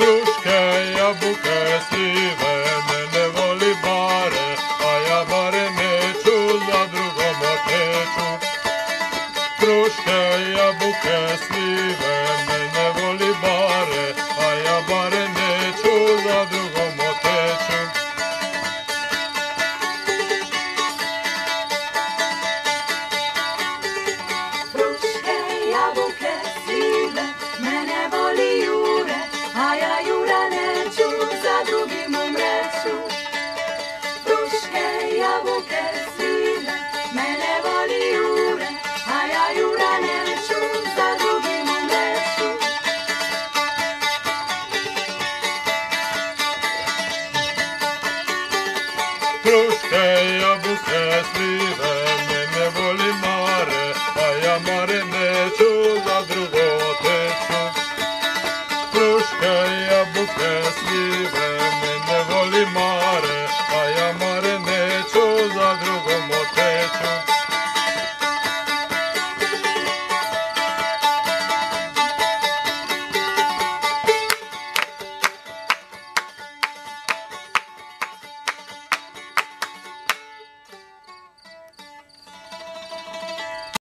Hruška, jabuka, slive, mene voli bare, a ja bare neću, za drugom oteću. Hruška, jabuka, slive, mene voli bare, a ja bare drugim mrecu Duszkę, jabłkę, slinę, mene woli Jurę A ja Jura nie czu za drugim mrecu Duszkę, jabłkę, slinę, mene woli Mare A ja Mare nie Pe slivem, nevoli mare.